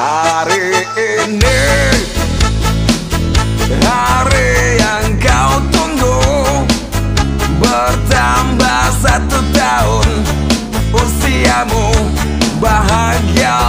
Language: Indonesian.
Hari ini Hari yang kau tunggu Bertambah satu tahun Usiamu bahagia.